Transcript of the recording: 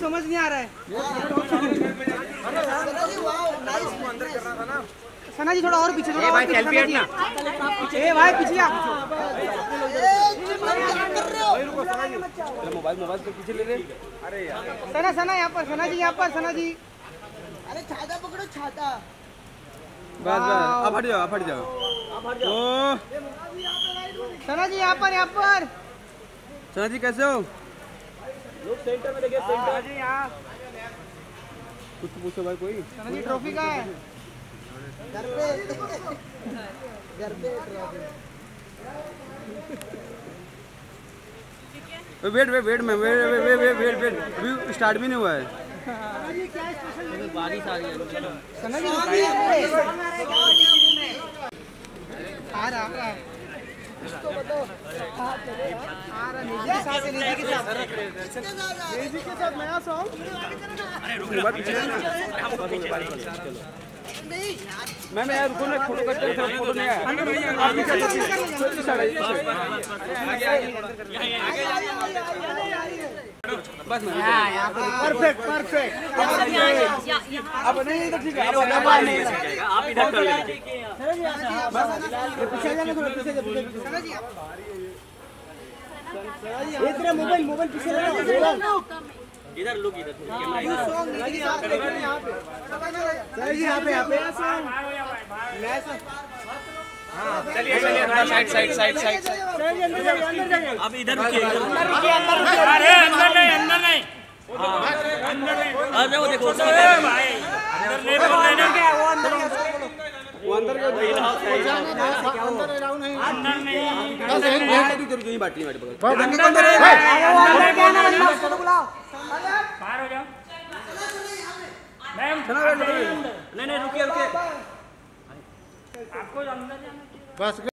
समझ नहीं आ रहा है सना जी थोड़ा और पीछे थोड़ा पीछे सना जी ए भाई पीछे आ मोबाइल मोबाइल से पीछे ले रहे सना सना यहाँ पर सना जी यहाँ पर सना जी अरे छाता पकड़ो छाता बस बस अब हट जाओ अब हट जाओ सना जी यहाँ पर यहाँ पर। सना जी कैसे हो? सना जी यहाँ। कुछ तो पूछो भाई कोई? सना जी ट्रॉफी का है? घर पे। घर पे वेट वेट वेट मैं wait wait wait wait wait अभी स्टार्ट भी नहीं हुआ है। सना जी आ रहा आ रहा है आ रहा निजी के साथ है, निजी के साथ निजी के साथ नया सॉन्ग मैं मैं यार रुको ना फ़ोटो करते हैं फ़ोटो नहीं आया आप भी कर सकते बस परफेक्ट परफेक्ट अब नहीं इधर ठीक है। अब अब आप इधर कर लीजिए। तेरा मोबाइल मोबाइल पीछे लगा इधर लोग इधर सॉन्ग निजी के साथ देखो यहाँ पे। यहाँ पे। यहाँ पे नया song side side side side जाइए आप इधर रुकिए इधर अंदर रुकिए। अंदर रुकिए अरे अंदर नहीं अंदर नहीं आ जाओ देखो उस तरफ़ भाई। अंदर नहीं बोलना क्या वो अंदर क्या वो अंदर के अंदर नहीं। अंदर नहीं। बस एक बैठ तेरी बात नहीं। बैठ बगल अंदर क्या ना बुलाओ। बाहर हो जाओ। मैम नहीं नहीं रुकिए रुकिए। आपको अंदर जाना चाहिए